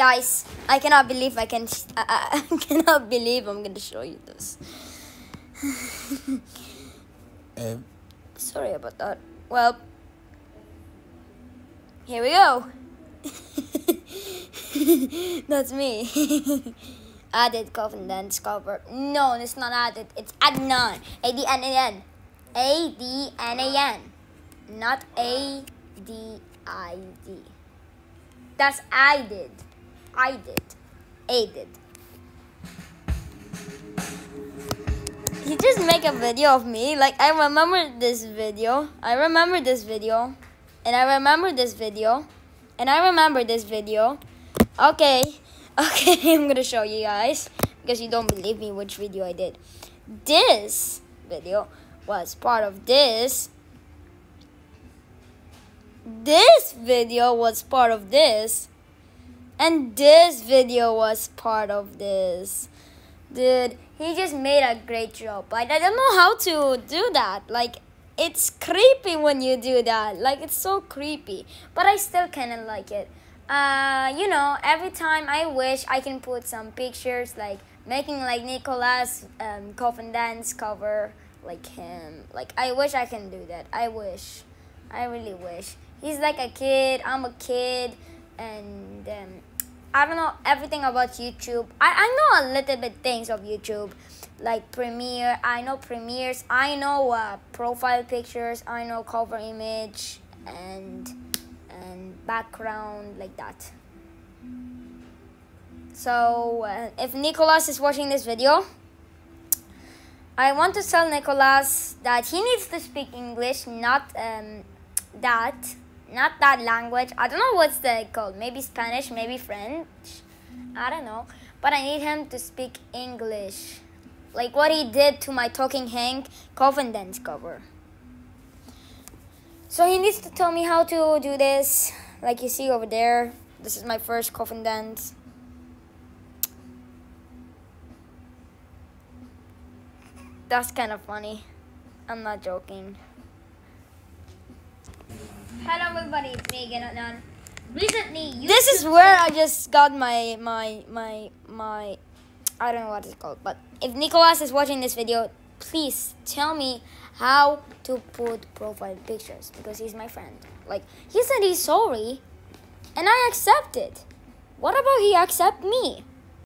guys, I cannot believe I can. I, I cannot believe I'm gonna show you this. Um, Sorry about that. Well, here we go. That's me. added coffin dance cover. No, it's not added. It's Adnan. A D N A N. A D N A N. Not A D I D. That's I did. I did. A did. He just make a video of me. Like I remember this video. I remember this video. And I remember this video. And I remember this video. Okay. Okay, I'm gonna show you guys. Because you don't believe me which video I did. This video was part of this. This video was part of this. And this video was part of this. Dude, he just made a great job. Like I don't know how to do that. Like it's creepy when you do that. Like it's so creepy. But I still kinda like it. Uh, you know, every time I wish I can put some pictures like making like Nicolas um, coffin dance cover like him. Like I wish I can do that. I wish. I really wish. He's like a kid. I'm a kid, and um, I don't know everything about YouTube. I, I know a little bit things of YouTube, like Premiere. I know premieres. I know uh, profile pictures. I know cover image and and background like that. So uh, if Nicolas is watching this video, I want to tell Nicolas that he needs to speak English, not um, that, not that language. I don't know what's the called. Maybe Spanish, maybe French. I don't know. But I need him to speak English, like what he did to my Talking Hank coffin dance cover. So he needs to tell me how to do this. Like you see over there, this is my first coffin dance. That's kind of funny. I'm not joking. Hello everybody, it's me again, Adnan. Recently, this is where I just got my my my my I don't know what it's called, but if Nicolas is watching this video, please tell me how to put profile pictures because he's my friend. Like he said he's sorry, and I accept it. What about he accept me?